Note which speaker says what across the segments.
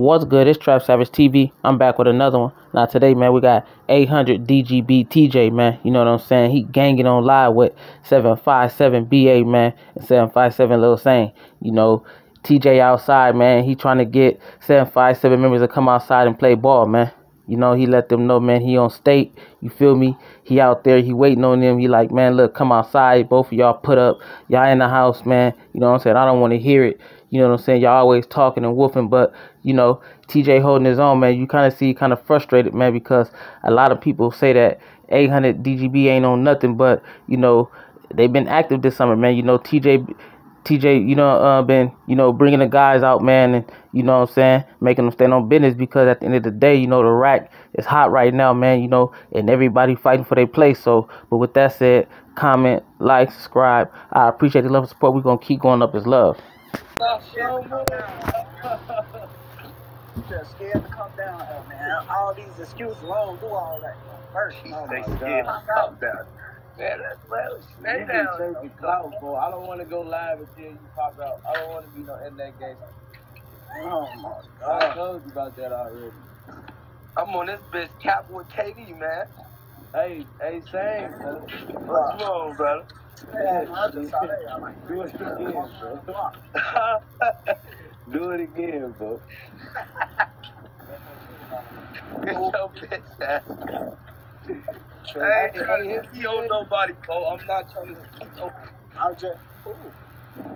Speaker 1: What's good? It's Trap Savage TV. I'm back with another one. Now today, man, we got 800 DGB TJ, man. You know what I'm saying? He ganging on live with 757 BA, man, and 757 Lul Sane. You know, TJ outside, man. He trying to get 757 members to come outside and play ball, man. You know, he let them know, man, he on state. You feel me? He out there, he waiting on them. He like, man, look, come outside. Both of y'all put up. Y'all in the house, man. You know what I'm saying? I don't want to hear it. You know what I'm saying? Y'all always talking and woofing, but you know, TJ holding his own, man. You kind of see kind of frustrated, man, because a lot of people say that 800 DGB ain't on nothing, but you know, they've been active this summer, man. You know, TJ TJ, you know, uh, been, you know, bringing the guys out, man, and, you know what I'm saying, making them stand on business because at the end of the day, you know, the rack is hot right now, man, you know, and everybody fighting for their place. So, but with that said, comment, like, subscribe. I appreciate the love and support. We're going to keep going up as love.
Speaker 2: just scared to come down here, man. All these excuses, I don't do all that. First, oh
Speaker 3: They scared to come down. Man, that's well, stay down.
Speaker 4: Take the clout, bro. I don't want to go live until you pop out. I don't want to be no internet game.
Speaker 2: Oh my god!
Speaker 4: I told you about that already.
Speaker 3: I'm on this bitch cap with KD, man.
Speaker 4: Hey, hey, same. bro.
Speaker 3: What you on, brother?
Speaker 2: Man, I just saw that. I'm like,
Speaker 4: Do it again, bro. Do it again, bro.
Speaker 3: Get your bitch ass.
Speaker 2: Hey,
Speaker 3: hey, he don't nobody, bro. I'm not trying to. Oh,
Speaker 2: I'm just, ooh,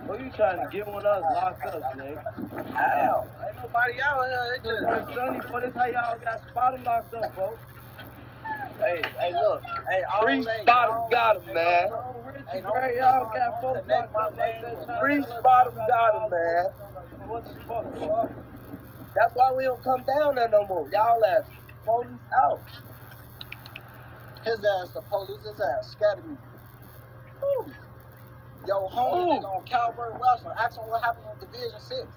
Speaker 4: What you trying to get one of us locked up, man?
Speaker 2: hell, ain't nobody out here. It just,
Speaker 4: Hey, Sonny, but that's how y'all got spotted locked up, bro.
Speaker 2: hey, hey, look, hey, all
Speaker 3: Free spot got him, man.
Speaker 2: Hey,
Speaker 4: Gray, y'all got folks locked up like that.
Speaker 3: Free spot got him, man.
Speaker 4: What the fuck, bro?
Speaker 3: That's why we don't come down there no more. Y'all ass police out.
Speaker 2: His ass, the police, his ass scattered me. Ooh. Yo, homie,
Speaker 3: Ooh.
Speaker 2: nigga on Calvert Western, ask him what happened in Division 6.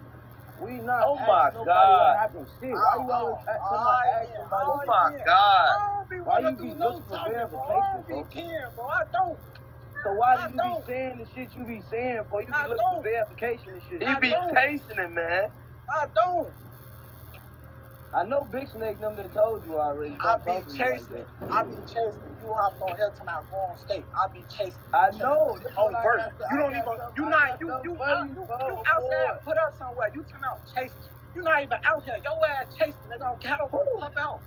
Speaker 4: We not
Speaker 3: Oh my
Speaker 4: nobody
Speaker 3: God.
Speaker 4: what happened. Shit, why you always ask somebody ask somebody?
Speaker 3: Oh my God.
Speaker 2: I don't
Speaker 4: Why you
Speaker 2: do
Speaker 4: be
Speaker 2: no
Speaker 4: looking for
Speaker 2: talking, bro. I
Speaker 4: verification,
Speaker 2: don't be
Speaker 4: bro?
Speaker 2: caring, bro. I don't.
Speaker 4: So why
Speaker 2: I
Speaker 4: do you
Speaker 2: don't.
Speaker 4: be saying the shit you be saying, boy? You be
Speaker 2: I
Speaker 4: looking for
Speaker 2: don't.
Speaker 4: verification and shit.
Speaker 3: He be
Speaker 2: don't.
Speaker 3: tasting it, man.
Speaker 2: I don't.
Speaker 4: I know Big Snake them that told you already.
Speaker 2: I be
Speaker 4: like
Speaker 2: chasing.
Speaker 4: that.
Speaker 2: I be chasing. You hopped on here to my on state. I be chasing.
Speaker 4: I know.
Speaker 2: On
Speaker 4: what
Speaker 2: first. You don't even. You not. You you out. You, you outside. Put up somewhere. You come out chasing. You not even out here. Your ass chasing. Nigga on cattle. Pop out.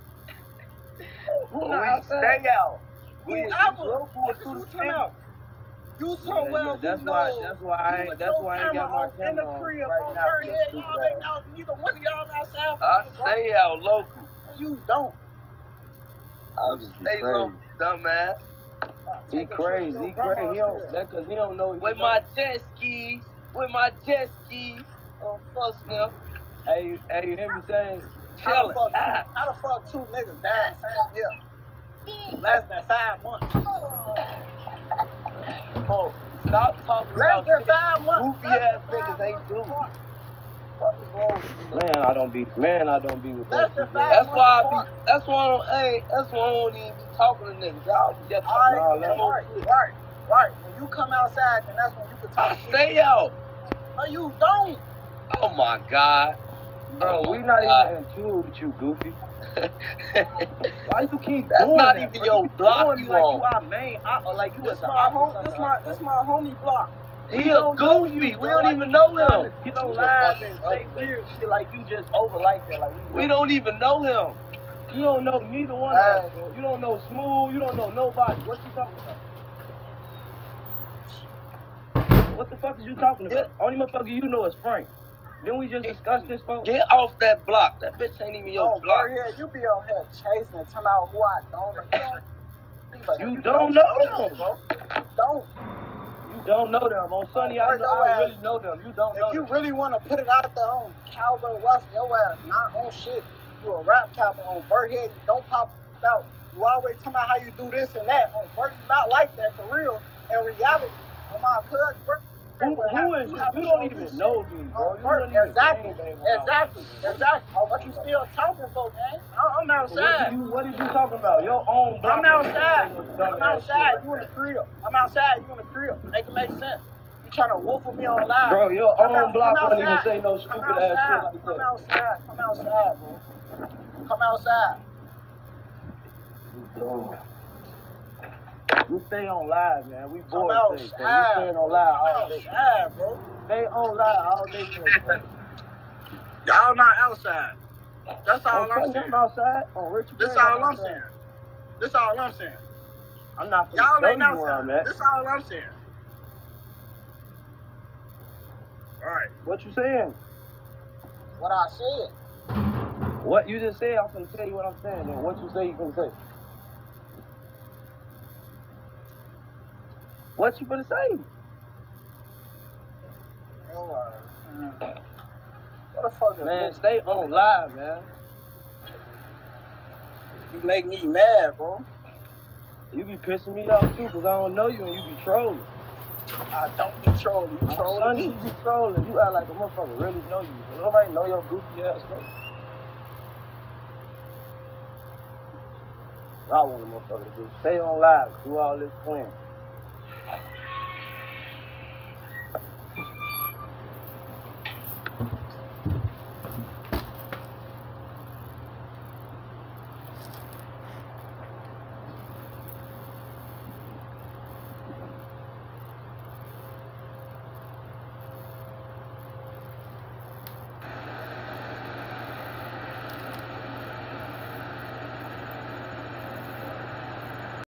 Speaker 4: Who
Speaker 3: We
Speaker 4: not outside?
Speaker 3: stay out.
Speaker 2: Who
Speaker 4: we local
Speaker 2: What
Speaker 4: to
Speaker 2: you
Speaker 4: the
Speaker 2: talking
Speaker 4: Yeah,
Speaker 2: somewhere
Speaker 4: yeah,
Speaker 2: who
Speaker 4: that's why-
Speaker 2: knows.
Speaker 4: that's why I
Speaker 2: You
Speaker 4: ain't-
Speaker 2: with
Speaker 4: that's
Speaker 2: your
Speaker 4: why I ain't got my
Speaker 2: camera on in the
Speaker 4: camera on
Speaker 2: crib
Speaker 4: right
Speaker 2: on
Speaker 4: now,
Speaker 2: head. Y'all ain't out. Neither one of y'all outside.
Speaker 3: I
Speaker 2: bro.
Speaker 3: stay out local.
Speaker 2: You don't.
Speaker 3: I'm
Speaker 4: just be
Speaker 3: stay
Speaker 4: crazy.
Speaker 3: local, dumbass.
Speaker 4: He
Speaker 2: Take a trip
Speaker 4: crazy. He crazy. He don't,
Speaker 2: crib.
Speaker 4: that cause he don't know.
Speaker 3: With my jet skis. With my jet skis. Oh, fuck them.
Speaker 4: Hey, hey, you hear me saying?
Speaker 2: How
Speaker 3: Chilling.
Speaker 2: the fuck, how the fuck two niggas died same year? Less than five months.
Speaker 3: Stop talking about
Speaker 2: than
Speaker 3: shit
Speaker 2: five months.
Speaker 3: goofy ass niggas ain't doing.
Speaker 2: apart.
Speaker 3: What is wrong with you?
Speaker 4: Man, I don't be. Man, I don't be with that.
Speaker 2: than
Speaker 4: shit.
Speaker 3: That's why I be, that's why I don't, hey, that's why I don't even be talking to niggas. Y'all be just talking
Speaker 2: right,
Speaker 4: Nah,
Speaker 2: right, right, right. When you come outside, then that's when you can
Speaker 3: I
Speaker 2: talk shit.
Speaker 3: stay out.
Speaker 2: No, you don't.
Speaker 3: Oh my God.
Speaker 4: Bro,
Speaker 3: Oh
Speaker 4: we not
Speaker 3: God.
Speaker 4: even in tune with you, Goofy. Why you keep
Speaker 3: That's
Speaker 4: doing
Speaker 3: not
Speaker 4: that,
Speaker 3: even your block you
Speaker 4: like
Speaker 3: on.
Speaker 4: you our main, or like you
Speaker 2: This my home. This my this my homie block.
Speaker 3: He
Speaker 4: We
Speaker 3: a goofy.
Speaker 4: you,
Speaker 3: We don't
Speaker 4: Like,
Speaker 3: even know him.
Speaker 4: to Get on
Speaker 3: You a
Speaker 4: live
Speaker 3: fucking
Speaker 4: and say weird shit like you just over like that. Like
Speaker 3: We don't even know him.
Speaker 4: You don't know neither one of us. You don't know Smooth. You don't know nobody. What you talking about? What the fuck is you talking about? Only motherfucker you know is Frank. Didn't we just discuss this, folks?
Speaker 3: Get off that block. That bitch ain't even your
Speaker 2: Oh,
Speaker 3: block.
Speaker 2: bro, yeah, you be on here chasing and talking about who I don't know.
Speaker 4: You don't know them, bro.
Speaker 2: Don't.
Speaker 4: You don't know them. On Sunny, I, know, I really know them. You don't know
Speaker 2: If you
Speaker 4: them.
Speaker 2: really want to put it out there on Calvin West, your ass not on shit. You a rap cowboy on Burhead, you don't pop out. You always talking about how you do this and that. On Burt, you not like that for real. In reality, on my cousin, Burt,
Speaker 4: Who, who is you? You don't even know me, bro. You don't even
Speaker 2: Exactly,
Speaker 4: gang bang around.
Speaker 2: exactly, exactly. But you still talking for, man. I'm
Speaker 4: What
Speaker 2: outside.
Speaker 4: did you, what did you talking about? Your own block.
Speaker 2: I'm outside. I'm outside. You in the crib. I'm outside. You in the crib. Make it make sense. You trying to wolf me on live.
Speaker 4: Bro, your
Speaker 2: Come
Speaker 4: own
Speaker 2: out-
Speaker 4: block wouldn't even say no
Speaker 2: Come
Speaker 4: stupid ass shit like
Speaker 2: Come
Speaker 4: that.
Speaker 2: outside. Come outside, bro. Come outside.
Speaker 4: We stay on live, man. We
Speaker 2: Come
Speaker 4: bored today, so we
Speaker 2: outside.
Speaker 4: staying on live
Speaker 2: Come
Speaker 4: all day.
Speaker 2: outside, bro.
Speaker 4: Stay on live all day.
Speaker 2: Y'all not outside. That's all
Speaker 4: I'm oh,
Speaker 2: I'm
Speaker 4: telling
Speaker 2: saying.
Speaker 4: I'm outside on Richard.
Speaker 2: This
Speaker 4: Perry,
Speaker 2: all I'm
Speaker 4: outside.
Speaker 2: saying. This all I'm saying.
Speaker 4: I'm not finna
Speaker 2: Y'all ain't
Speaker 4: you I'm
Speaker 2: outside.
Speaker 4: at.
Speaker 2: This all I'm saying. All right.
Speaker 4: What you saying?
Speaker 2: What I said.
Speaker 4: What you just said, I'm gonna tell you what I'm saying. Then what you say, you gonna say. What you gonna say?
Speaker 2: What the fuck is
Speaker 4: Man, stay on live, man.
Speaker 2: You make me mad, bro.
Speaker 4: You be pissing me off too, cause I don't know you and you be trolling.
Speaker 2: I don't be trolling. You trolling
Speaker 4: Sonny, you be trolling. You act like a motherfucker really know you. Nobody know your goofy ass face. I want a motherfucker to do. Stay on live. Do all this playing.